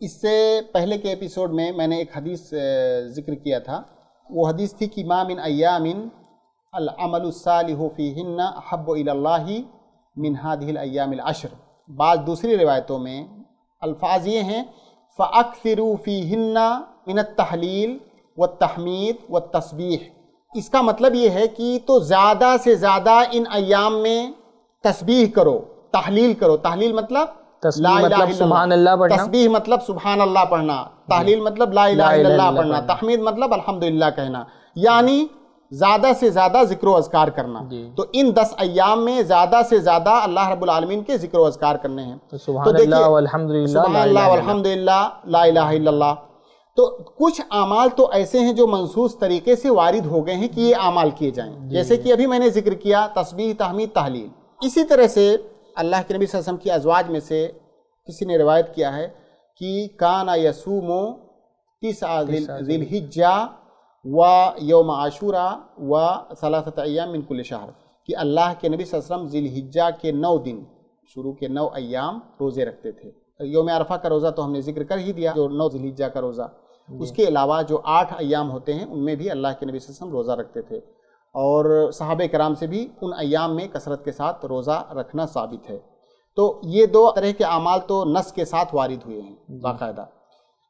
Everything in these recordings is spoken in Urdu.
اس سے پہلے کے ایپیسوڈ میں میں نے ایک حدیث ذکر کیا تھا۔ وہ حدیث تھی کہ ما من ایام العمل الصالح فیہن حب اللہ من هذه الايام العشر۔ بعض دوسری روایتوں میں الفاظ یہ ہیں فَأَكْثِرُوا فِيهِنَّ مِنَ التَّحْلِيلِ وَالتَّحْمِيدِ وَالتَّصْبِيحِ اس کا مطلب یہ ہے کہ تو زیادہ سے زیادہ ان ایام میں تسبیح کرو، تحلیل کرو۔ تحلیل مطلب تسبیح مطلب سبحان اللہ پڑھنا؟ تسبیح مطلب سبحان اللہ پڑھنا. تحلیل مطلب لا الہ الا اللہ پڑھنا. تحمید مطلب الحمدللہ کہنا. یعنی زیادہ سے زیادہ ذکر و اذکار کرنا. تو ان دس ایام میں زیادہ سے زیادہ اللہ رب العالمین کے ذکر و اذکار کرنے ہیں۔ سبحان اللہ والحمدللہ سبحان اللہ والحمدللہ لا الہ الا اللہ۔ تو کچھ اعمال تو ایسے ہیں جو منصوص طریقے سے وارد ہو گئے ہیں کہ یہ اعمال کیے جائیں۔ جیسے کہ ابھی میں نے ذکر کیا تسبیح تحمید تحلیل۔ اسی طرح سے اللہ کے نبی صلی اللہ علیہ وسلم کی ازواج میں سے کسی نے روایت کیا ہے کہ کانا یسومو تسع ذی الحجہ و یوم عاشورہ و ثلاثت ایام من کل شہر کہ اللہ کے نبی صلی اللہ علیہ وسلم ذی الحجہ کے نو دن شروع کے نو ایام روزے رکھتے تھے۔ یوم عرفہ کا روزہ تو ہم نے ذکر کر ہی دیا جو نو ذی الحجہ کا روزہ۔ اس کے علاوہ جو آٹھ ایام ہوتے ہیں ان میں بھی اللہ کے نبی صلی اللہ علیہ وسلم روزہ رکھتے تھے۔ اور صحابہ کرام سے بھی ان ایام میں کثرت کے ساتھ روزہ رکھنا ثابت ہے۔ تو یہ دو طرح کے اعمال تو نس کے ساتھ وارد ہوئے ہیں باقاعدہ۔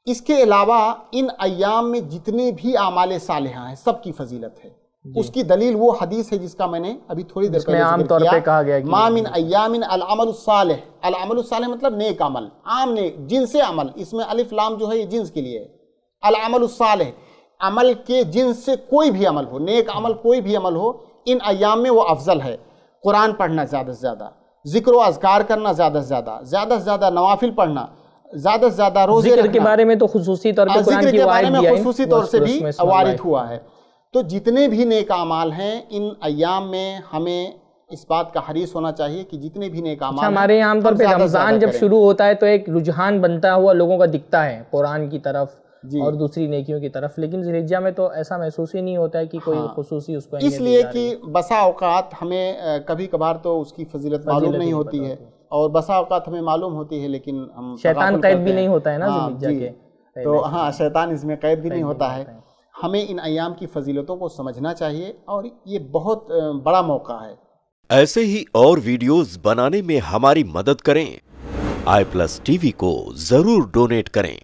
اس کے علاوہ ان ایام میں جتنے بھی اعمال صالحہ ہیں سب کی فضیلت ہے۔ اس کی دلیل وہ حدیث ہے جس کا میں نے ابھی تھوڑی دیر پہلے عام طور پہ کہا گیا ما من ایام العمل الصالح۔ العمل الصالح مطلب نیک عمل عام نیک جنس عمل۔ اس میں الف لام جو ہے یہ جنس کے لیے ہے۔ العمل الصالح۔ عمل کے جنس سے کوئی بھی عمل ہو نیک عمل کوئی بھی عمل ہو ان ایام میں وہ افضل ہے قرآن پڑھنا زیادہ سے زیادہ ذکر و اذکار کرنا زیادہ سے زیادہ زیادہ سے زیادہ نوافل پڑھنا زیادہ سے زیادہ روزے ذکر کے بارے میں تو خصوصی طور پہ قرآن ذکر کی کے بارے میں خصوصی طور سے بھی وارد ہوا ہے تو جتنے بھی نیک اعمال ہیں ان ایام میں ہمیں اس بات کا حریص ہونا چاہیے کہ جتنے بھی نیک اعمال ہیں ہمارے عام طور پہ سے رمضان جب۔ شروع ہوتا ہے تو ایک رجحان بنتا ہوا لوگوں کا دکھتا ہے قرآن کی طرف۔ اور دوسری نیکیوں کی طرف۔ لیکن ذیلحجہ میں تو ایسا محسوس ہی نہیں ہوتا ہے کہ کوئی خصوصی اس کو اس اہمیت دی لیے جا رہی کہ بسا اوقات ہمیں کبھی کبھار تو اس کی فضیلت معلوم نہیں ہوتی ہے۔ اور بسا اوقات ہمیں معلوم ہوتی ہے لیکن ہم شیطان قید بھی ہیں۔ نہیں ہوتا ہے نا ہاں، ذیلحجہ جی۔ کے۔ تو ہاں شیطان اس میں قید بھی نہیں ہوتا ہے۔ ہمیں ان ایام کی فضیلتوں کو سمجھنا چاہیے اور یہ بہت بڑا موقع ہے۔ ایسے ہی اور ویڈیوز بنانے میں ہماری مدد کریں۔ آئی پلس ٹی وی کو ضرور ڈونیٹ کریں۔